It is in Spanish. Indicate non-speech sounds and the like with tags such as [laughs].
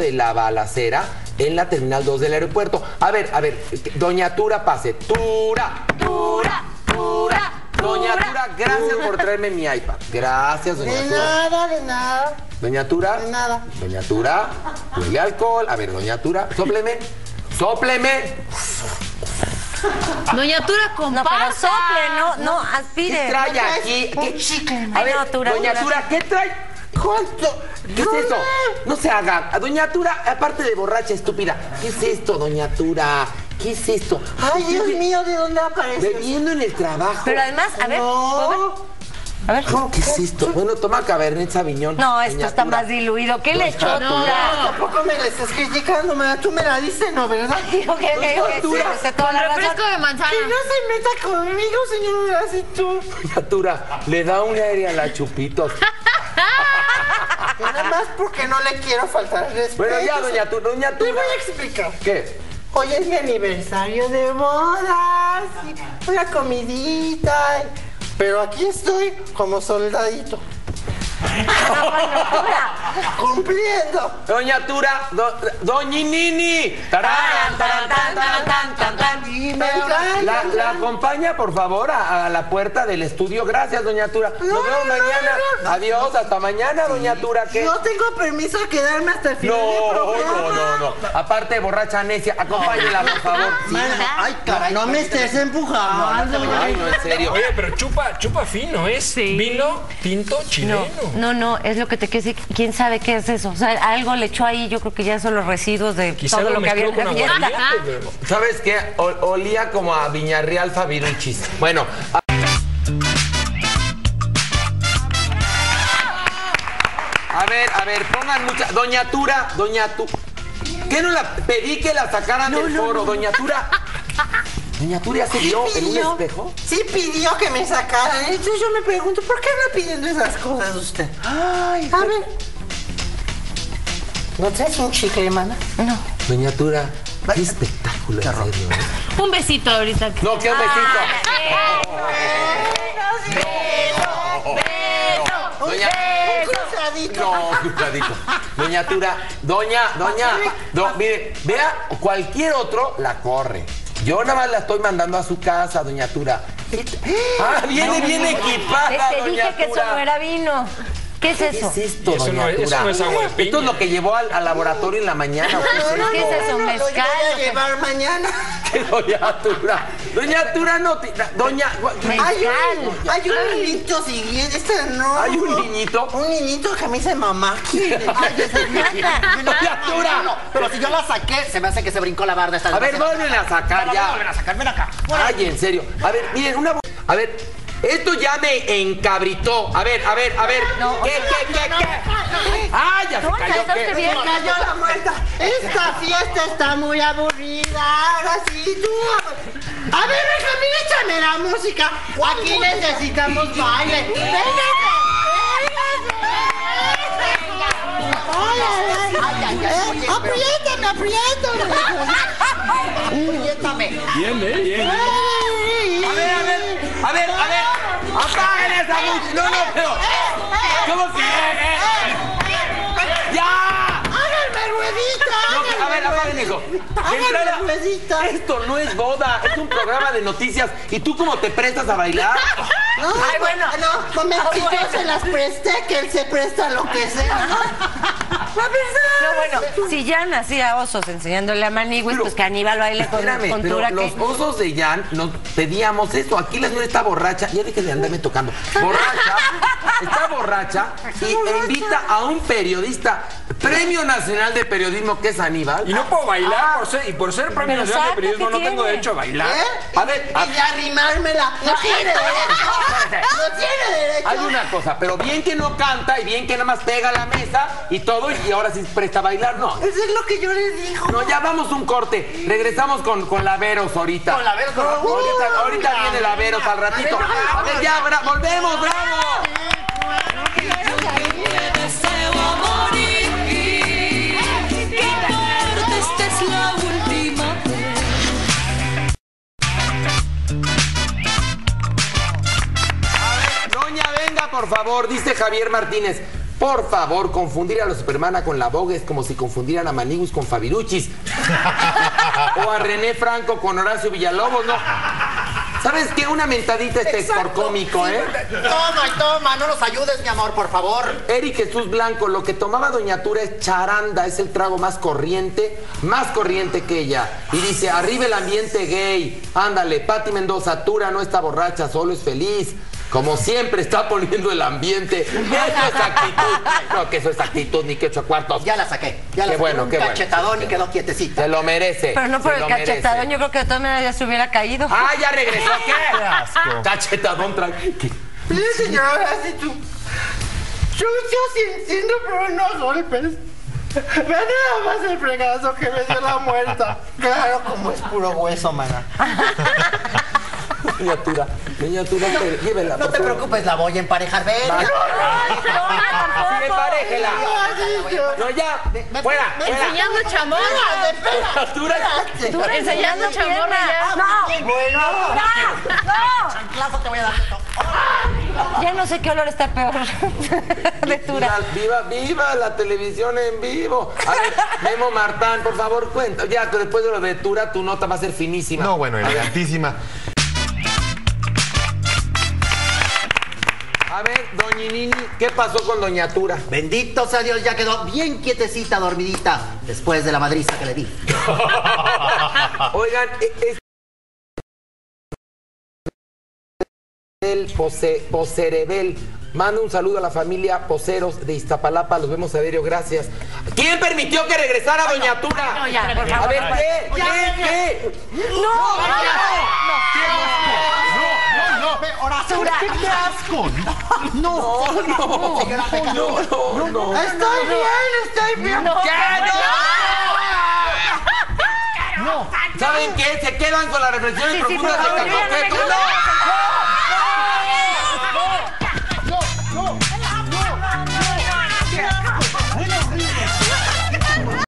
de la balacera en la terminal 2 del aeropuerto. A ver, a ver, doña Tura pase. Tura, Tura, Tura. Doña Tura, gracias por traerme mi iPad. Gracias, doña De Tura. nada, de nada. Doña Tura. De nada. Doña Tura, huele alcohol. A ver, doña Tura, sópleme. Sópleme. Doña Tura, No, comparta. pero sople, no, no, ¿Qué aspire. trae traes? aquí? Un ¿Qué- chicle. A Ay, ver, no, Tura, doña. Tura, ¿qué trae? ¿Cuánto? ¿Qué es esto? No se haga. Doña Tura, aparte de borracha estúpida, ¿qué es esto, doña Tura? ¿Qué es esto? Ay, Dios mío, ¿de dónde aparece? Bebiendo en el trabajo. Pero además, a ver, No. a ver. ¿Cómo que es esto? Bueno, toma Cabernet Sauvignon. No, esto está Tura. más diluido. ¿Qué le echó, No. Tampoco me la estás criticando, ma. Tú me la diste, ¿no, verdad? [laughs] Ok, ok, ok, sí, toda la. Refresco de manzana. Que no se meta conmigo, señor así tú. Doña Tura, le da un aire a la chupitos. [laughs] Nada más porque no le quiero faltar al respeto. Bueno, ya, doña Tura, doña Te Tura. voy a explicar. ¿Qué? Hoy es mi aniversario de bodas. Una comidita. Pero aquí estoy como soldadito. Cumpliendo. Doña Tura, do, Doñinini. Tarán, tarán, tarán, tarán, encanta. La, la acompaña, por favor, a, a la puerta del estudio. Gracias, doña Tura. Nos No, vemos no, mañana. no. Adiós, hasta mañana, doña Tura. ¿Qué? No tengo permiso a quedarme hasta el final del No, programa. no, no, no. Aparte, borracha necia, acompáñela, por favor. Ay, caray, no me estés empujando. Ay, no, en serio. Oye, pero chupa, chupa fino, es Sí. vino tinto chileno. No, no, es lo que te quiero decir. ¿Quién sabe qué es eso? O sea, algo le echó ahí, yo creo que ya son los residuos de Quizá todo lo lo que había en la fiesta. ¿Sabes qué? Olía como a Viñarreal Fabiruchis. Bueno. a- A ver, a ver, pongan mucha. Doña Tura, Doña Tu. ¿Qué no la pedí que la sacaran del foro, Doña Tura? [laughs] Doña Tura ya se vio en un pidió? espejo. Sí pidió que me sacaran. Entonces yo me pregunto, ¿por qué anda pidiendo esas cosas usted? Ay, A ver. ¿No traes un chicle, mana? No. Doña Tura, qué espectáculo, serio. ¿eh? Un besito ahorita. No, qué un besito. Doña. Un cruzadito. No, cruzadito. Doña Tura, doña, doña, do- mire, vea, cualquier otro la corre. Yo nada más la estoy mandando a su casa, doña Tura. Ah, viene bien Te, equipada, te doña dije que eso no era vino. ¿Qué es ¿Qué eso? es esto, Eso doña no es- eso no es agua de piña. Esto es lo que llevó al, al laboratorio en la mañana. ¿o qué es ¿Qué es eso? Lo voy ¿Mezcal? a qué? llevar mañana. ¿Qué, doña Tura? Doña Tura no, te- doña, Hay un, hay un niñito siguiente. Este no. hay un niñito. Un niñito que [laughs] me dice mamá. ¿quién? Doña Tura. Pero si yo la saqué, se me hace que se brincó la barda esta A ver, vuelven a sacar ya. Vuelven a sacar, ven acá. Ay, en serio. A ver, miren, una. A ver, esto ya me encabritó. A ver, a ver, a ver. ¿Qué, qué, qué, qué? ¡Ah, ya se cayó! cayó la muerta. Esta fiesta está muy aburrida. Ahora sí, tú. A ver, Benjamín, échame la música. Aquí necesitamos baile. ¡Véngase! ¡Véngase! ¡Ay, ay, ay! ¡Apriétame, apriétame! Apriétame. Bien, eh, bien. A ver, a ver, a ver, a ver. ¡Apaguen esa música! No, no, pero. ¿Cómo que? eh, eh? ¡Ya! ¡Háganme ruedita! No, a ver, apaguen eso. Entrada. Esto no es boda, es un programa de noticias. ¿Y tú cómo te prestas a bailar? No, Ay, bueno. No, no me, si yo se las presté, que él se presta lo que sea, ¿no? [laughs] No, bueno, si Jan hacía osos enseñándole a Maniguis, pues que Aníbal baile con, Espérame, con pero los osos de Jan nos pedíamos esto. Aquí la señora está borracha. Ya deje de andarme tocando. Borracha. Está borracha y invita a un periodista, Premio Nacional de Periodismo, que es Aníbal. Y no puedo bailar por ser, y por ser premio Pero nacional de periodismo ¿qué no tengo derecho a bailar. ¿Eh? A ver, a- Y de arrimármela. No tiene derecho. No tiene derecho. Hay una cosa, pero bien que no canta y bien que nada más pega la mesa y todo, y ahora sí presta a bailar, no. Eso es lo que yo les digo. No, ya vamos un corte. Regresamos con, con la Veros ahorita. Con la Veros, con la- Ahorita, ahorita viene la Veros al ratito. A ver, ya, bra- volvemos, bravo. Doña, venga, por favor, dice Javier Martínez. Por favor, confundir a los Supermana con la Vogue es como si confundieran a Manigus con Fabiruchis. o a René Franco con Horacio Villalobos, ¿no? ¿Sabes qué? Una mentadita este es por cómico, ¿eh? Toma y toma, no nos ayudes, mi amor, por favor. Eric Jesús Blanco, lo que tomaba Doña Tura es charanda, es el trago más corriente, más corriente que ella. Y dice, arriba el ambiente gay. Ándale, Pati Mendoza, Tura no está borracha, solo es feliz. Como siempre está poniendo el ambiente. [laughs] Eso es actitud. No, que eso es actitud, ni que ocho cuartos. Ya la saqué. Ya la Qué saqué. bueno, Un qué bueno. cachetadón y quedó quietecita. Se lo merece. Pero no por se el merece. cachetadón, yo creo que de todas maneras ya se hubiera caído. ¡Ah, ya regresó! ¿Qué? Qué asco. Cachetadón, tranquilo. Sí, señora, así tú. Sucio sin siendo, pero no golpes. Ve nada más el fregazo que me dio la muerta. Claro, como es puro hueso, mana. [laughs] Doña Tura, Doña Tura, llévela. No te favor. preocupes, la voy a emparejar. Ven. Va. tampoco. Sí, emparejela. No, ya. Fuera, fuera. Enseñando chamorra. Enseñando chamorra ya. No, Bueno. no. Chanclazo te voy a dar. Ya no sé qué olor está peor. [laughs] Lectura. Viva, viva, la televisión en vivo. A ver, Memo Martán, por favor, cuenta. Ya, que después de lo de Tura, tu nota va a ser finísima. No, bueno, elegantísima. A ver, Doñinini, ¿qué pasó con Doña Tura? Bendito sea Dios, ya quedó bien quietecita, dormidita, después de la madriza que le di. [laughs] Oigan, e- es... El Pose, Poserebel. Manda un saludo a la familia Poseros de Iztapalapa. Los vemos a diario, gracias. ¿Quién permitió que regresara Doña Tura? No, ya, por A ver, ¿qué? ¿Qué? ¿Qué? ¡Qué asco! No, no, no, no. Estoy bien, estoy bien. ¿Saben qué? Se quedan con las reflexiones profundas de no Cacoqueto. quiero-